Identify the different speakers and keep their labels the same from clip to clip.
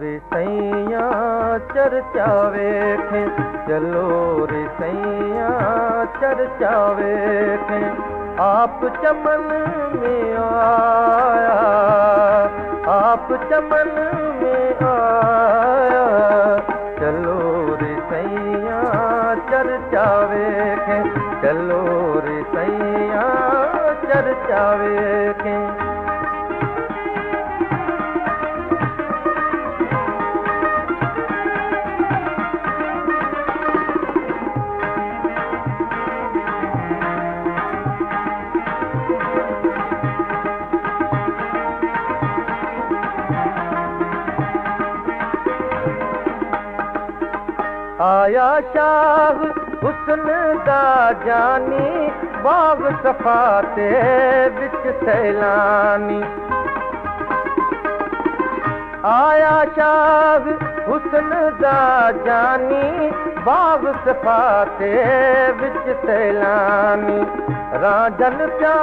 Speaker 1: ਰਿਸਈਆਂ ਚਰਚਾ ਵੇਖੇ, ਚਲੋ ਰਿਸਈਆਂ ਚਰਚਾ ਵੇਖੇ। ਆਪ ਚਮਨ ਮੇ ਆਇਆ, ਆਪ ਚਮਨ ਮੇ ਆਇਆ। ਚਲੋ ਰਿਸਈਆਂ ਚਰਚਾ ਵੇਖੇ, ਚਲੋ ਰਿਸਈਆਂ ਚਰਚਾ ਵੇਖੇ। आया शाह हुस्न दा जानी बाग सफाते विच सैलानी। आया शाह हुस्न दा जानी बाग सफाते विच सैलानी। राजन प्या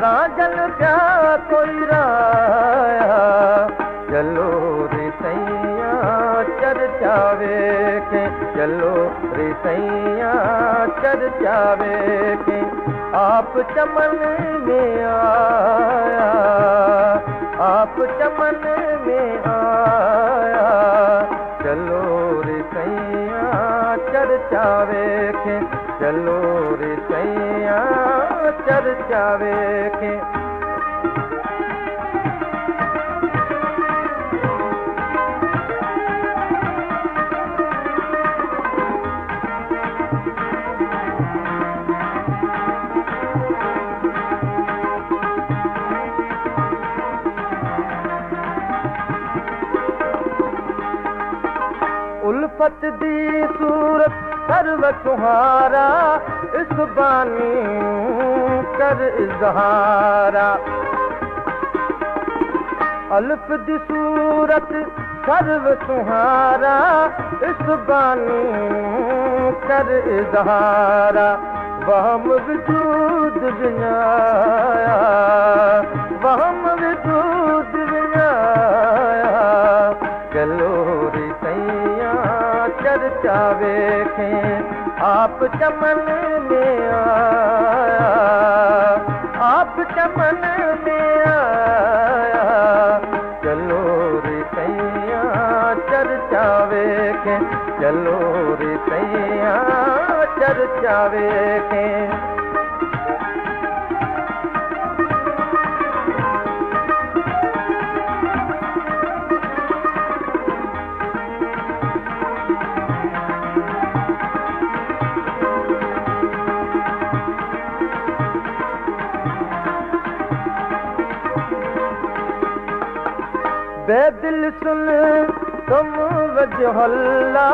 Speaker 1: राजन प्या कोई राया चर्चा वेखे, चलो रे सैया चर्चा वेखे। आप चमन में आया, आप चमन में आया। चलो रे सैया चर्चा वेखे, चलो रे सैया चर्चा वेखे। उल्फत दी सूरत सर्व सुहारा। इस बानी कर इजहारा। अल्फ दी सूरत सर्व सुहारा। इस बानी कर इजहारा। वहम वजूद विनाया आप चमन में आया, आप चमन में आया। चलो रे सैया, चर्चा वेखें। चलो रे सैया, चर्चा वेखें। बेदिल सुन, तुम वजहल्ला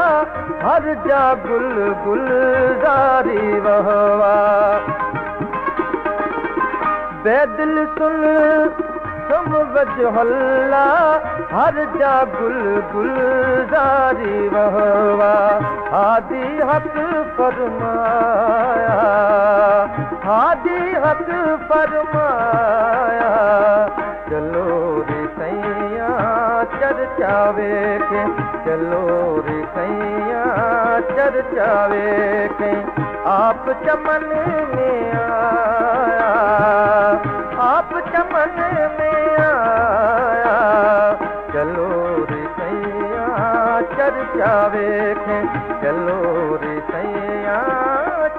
Speaker 1: हर जा गुल गुलजारी वहवा बेदिल सुन, तुम वजहल्ला हर जा गुल गुलजारी वहवा हादी हक फरमाया, हादी हक फरमाया। चर्चा वेखे चलो रे सैया चर्चा वेखे आप चमन में आया आप चमन में आया चलो रे सैया चर्चा वेखे चलो रे सैया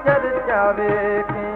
Speaker 1: चर्चा वेखे